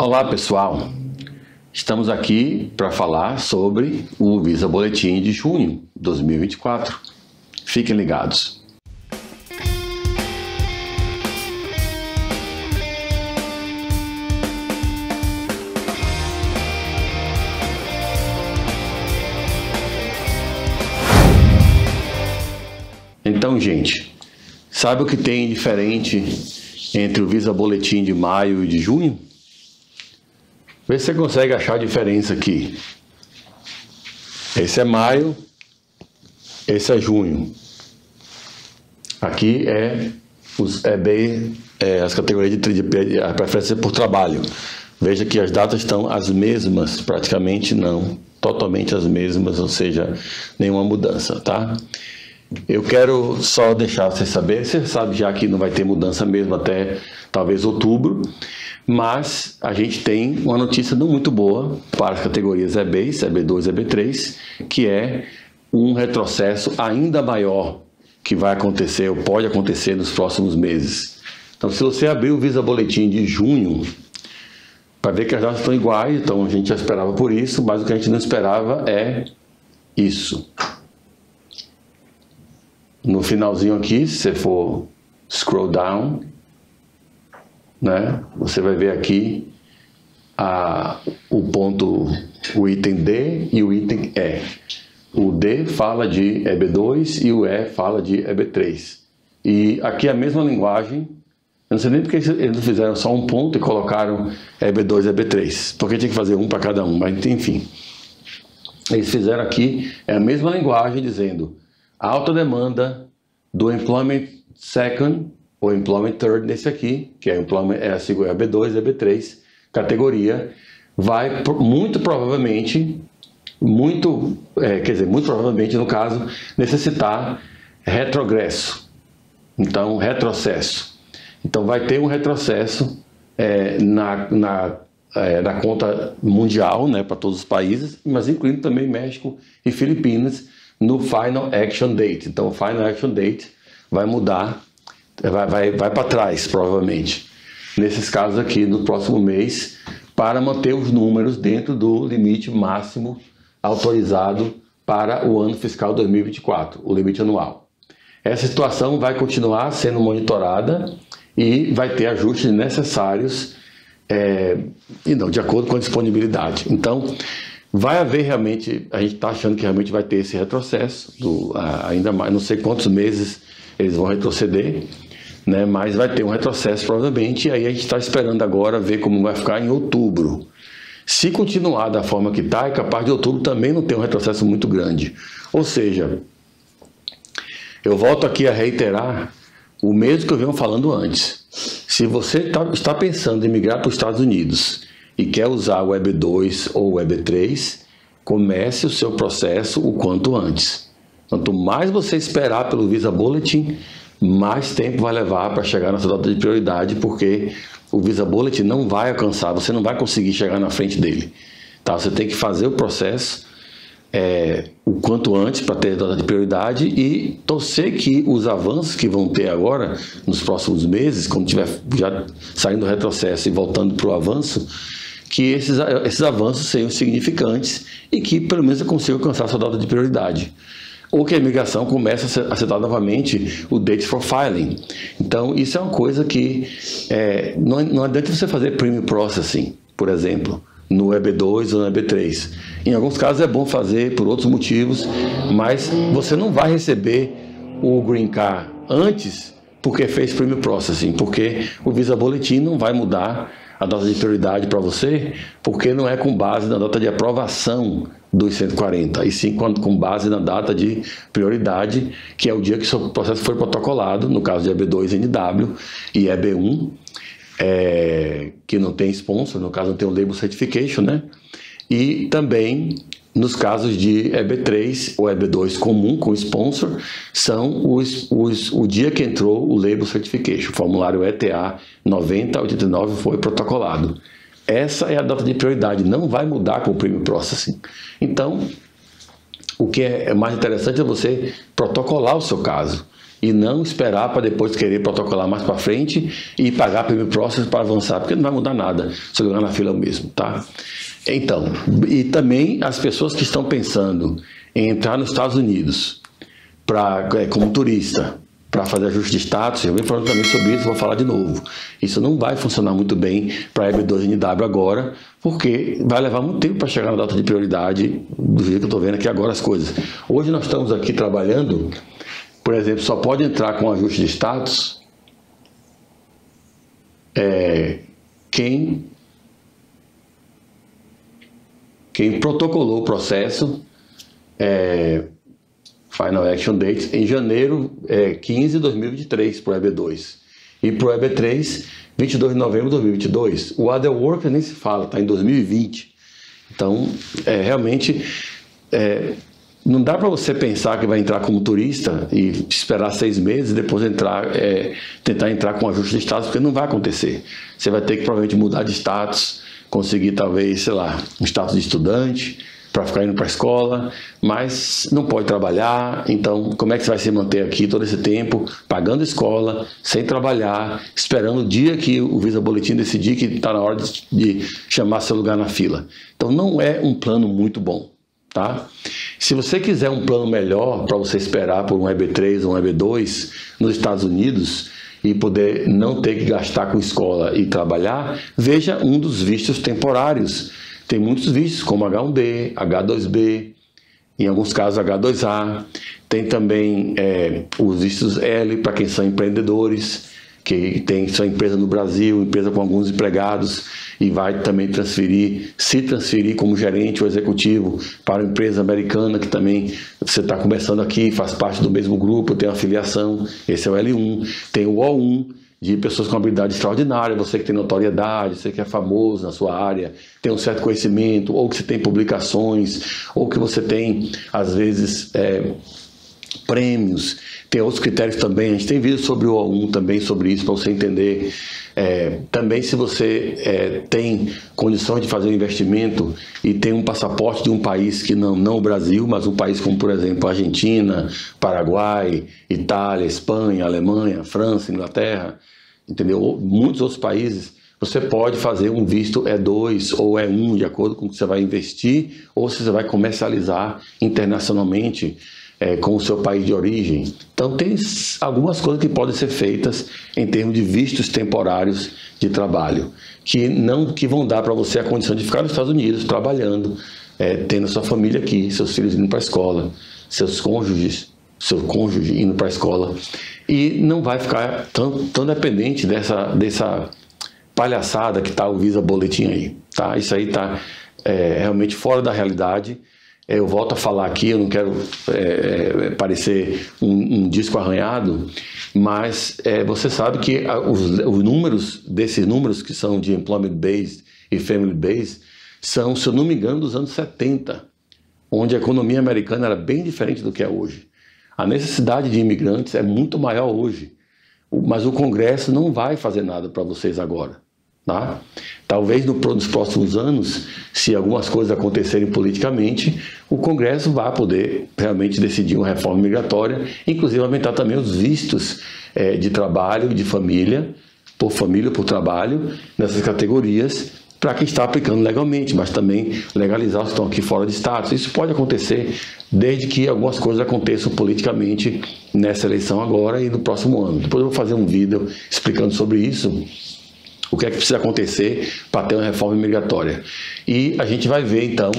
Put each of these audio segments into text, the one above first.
Olá pessoal, estamos aqui para falar sobre o Visa Boletim de junho de 2024. Fiquem ligados. Então, gente, sabe o que tem diferente entre o Visa Boletim de maio e de junho? Vê se você consegue achar a diferença aqui. Esse é maio, esse é junho. Aqui é os EB, é, as categorias de, de a preferência por trabalho. Veja que as datas estão as mesmas, praticamente não, totalmente as mesmas, ou seja, nenhuma mudança, tá? Eu quero só deixar você saber, você sabe já que não vai ter mudança mesmo até talvez outubro, mas a gente tem uma notícia não muito boa para as categorias EB, EB2 e EB3, que é um retrocesso ainda maior que vai acontecer ou pode acontecer nos próximos meses. Então, se você abrir o Visa Boletim de junho, vai ver que as datas estão iguais, então a gente já esperava por isso, mas o que a gente não esperava é isso. No finalzinho aqui, se você for scroll down, né, você vai ver aqui a, o ponto, o item D e o item E. O D fala de EB2 e o E fala de EB3. E aqui é a mesma linguagem. Eu não sei nem porque eles não fizeram só um ponto e colocaram EB2 e EB3. Porque tinha que fazer um para cada um, mas enfim. Eles fizeram aqui é a mesma linguagem dizendo alta demanda do Employment Second ou Employment Third nesse aqui, que é, é a segunda B2 e B3 categoria, vai muito provavelmente, muito, é, quer dizer, muito provavelmente no caso, necessitar retrogresso. Então, retrocesso. Então, vai ter um retrocesso é, na, na, é, na conta mundial, né, para todos os países, mas incluindo também México e Filipinas, no Final Action Date. Então, o Final Action Date vai mudar, vai, vai, vai para trás, provavelmente. Nesses casos aqui, no próximo mês, para manter os números dentro do limite máximo autorizado para o ano fiscal 2024, o limite anual. Essa situação vai continuar sendo monitorada e vai ter ajustes necessários é, e não de acordo com a disponibilidade. Então, Vai haver realmente, a gente está achando que realmente vai ter esse retrocesso, do, ainda mais, não sei quantos meses eles vão retroceder, né, mas vai ter um retrocesso provavelmente, e aí a gente está esperando agora ver como vai ficar em outubro. Se continuar da forma que está, é capaz de outubro também não ter um retrocesso muito grande. Ou seja, eu volto aqui a reiterar o mesmo que eu venho falando antes. Se você tá, está pensando em migrar para os Estados Unidos e quer usar o Web 2 ou Web 3, comece o seu processo o quanto antes. Quanto mais você esperar pelo Visa Bulletin, mais tempo vai levar para chegar na sua data de prioridade, porque o Visa Bulletin não vai alcançar, você não vai conseguir chegar na frente dele. Tá? Você tem que fazer o processo é, o quanto antes para ter data de prioridade e torcer que os avanços que vão ter agora, nos próximos meses, quando estiver já saindo do retrocesso e voltando para o avanço, que esses, esses avanços sejam significantes e que pelo menos eu consiga alcançar a sua data de prioridade. Ou que a imigração comece a aceitar novamente o Date Filing. Então, isso é uma coisa que é, não, não adianta você fazer Premium Processing, por exemplo, no EB2 ou no EB3. Em alguns casos é bom fazer por outros motivos, mas você não vai receber o Green Card antes porque fez Premium Processing, porque o Visa Boletim não vai mudar a data de prioridade para você, porque não é com base na data de aprovação dos 140, e sim com base na data de prioridade, que é o dia que o processo foi protocolado, no caso de EB2NW e EB1, é, que não tem sponsor, no caso não tem o Label Certification, né? E também nos casos de EB3 ou EB2 comum com sponsor, são os, os, o dia que entrou o Label Certification, o formulário ETA 9089 foi protocolado. Essa é a data de prioridade, não vai mudar com o Premium Processing. Então, o que é mais interessante é você protocolar o seu caso. e não esperar para depois querer protocolar mais para frente e pagar pelo processo para avançar, porque não vai mudar nada se lugar na fila mesmo, tá? Então, e também as pessoas que estão pensando em entrar nos Estados Unidos para é, como turista, para fazer ajuste de status, eu venho falando também sobre isso, vou falar de novo. Isso não vai funcionar muito bem para a EB2NW agora, porque vai levar muito tempo para chegar na data de prioridade, do jeito que eu estou vendo aqui agora as coisas. Hoje nós estamos aqui trabalhando por exemplo, só pode entrar com ajuste de status é, quem, quem protocolou o processo é, Final Action Date em janeiro é, 15 de 2023 para o EB2 e para o EB3 22 de novembro de 2022. O Other Worker nem se fala, está em 2020. Então, é, realmente é, não dá para você pensar que vai entrar como turista e esperar seis meses e depois entrar, é, tentar entrar com ajuste de status, porque não vai acontecer. Você vai ter que provavelmente mudar de status, conseguir talvez, sei lá, um status de estudante para ficar indo para a escola, mas não pode trabalhar. Então, como é que você vai se manter aqui todo esse tempo, pagando escola, sem trabalhar, esperando o dia que o Visa Boletim decidir que está na hora de, chamar seu lugar na fila? Então, não é um plano muito bom tá? Se você quiser um plano melhor para você esperar por um EB3 ou um EB2 nos Estados Unidos e poder não ter que gastar com escola e trabalhar, veja um dos vistos temporários. Tem muitos vistos, como H1B, H2B, em alguns casos H2A. Tem também é, os vistos L para quem são empreendedores que tem sua empresa no Brasil, empresa com alguns empregados, e vai também transferir, se transferir como gerente ou executivo para uma empresa americana que também você está começando aqui, faz parte do mesmo grupo, tem uma filiação, esse é o L1, tem o O1, de pessoas com habilidade extraordinária, você que tem notoriedade, você que é famoso na sua área, tem um certo conhecimento, ou que você tem publicações, ou que você tem, às vezes, é, prêmios, tem outros critérios também. A gente tem vídeo sobre o O1 também, sobre isso, para você entender. É, também, se você é, tem condições de fazer um investimento e tem um passaporte de um país que não, não o Brasil, mas um país como, por exemplo, Argentina, Paraguai, Itália, Espanha, Alemanha, França, Inglaterra, entendeu? Muitos outros países. Você pode fazer um visto E2 ou E1, de acordo com o que você vai investir, ou se você vai comercializar internacionalmente é, com o seu país de origem. Então, tem algumas coisas que podem ser feitas em termos de vistos temporários de trabalho, que não que vão dar para você a condição de ficar nos Estados Unidos trabalhando, é, tendo sua família aqui, seus filhos indo para a escola, seus cônjuges, seu cônjuge indo para a escola, e não vai ficar tão, tão dependente dessa, dessa palhaçada que está o Visa Boletim aí. Tá? Isso aí está é, realmente fora da realidade. É, eu volto a falar aqui, eu não quero é, é, parecer um, um, disco arranhado, mas é, você sabe que os, os, números, desses números que são de employment based e family based, são, se eu não me engano, dos anos 70, onde a economia americana era bem diferente do que é hoje. A necessidade de imigrantes é muito maior hoje, mas o Congresso não vai fazer nada para vocês agora. Tá? Talvez no, nos próximos anos, se algumas coisas acontecerem politicamente, o Congresso vá poder realmente decidir uma reforma migratória, inclusive aumentar também os vistos é, de trabalho, de família, por família, por trabalho, nessas categorias, para quem está aplicando legalmente, mas também legalizar os que estão aqui fora de status. Isso pode acontecer desde que algumas coisas aconteçam politicamente nessa eleição agora e no próximo ano. Depois eu vou fazer um vídeo explicando sobre isso o que é que precisa acontecer para ter uma reforma migratória. E a gente vai ver então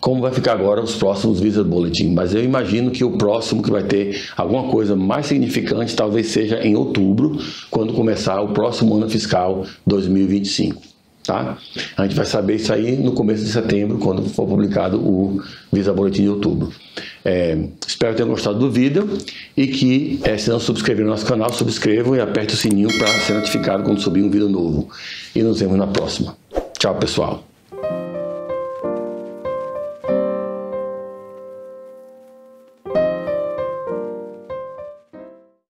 como vai ficar agora os próximos Visa Bulletin. Mas eu imagino que o próximo que vai ter alguma coisa mais significante talvez seja em outubro, quando começar o próximo ano fiscal 2025. Tá? A gente vai saber isso aí no começo de setembro, quando for publicado o Visa Boletim de outubro. É, espero que tenham gostado do vídeo e que, é, se não subscreveram no nosso canal, subscrevam e aperte o sininho para ser notificado quando subir um vídeo novo. E nos vemos na próxima. Tchau, pessoal.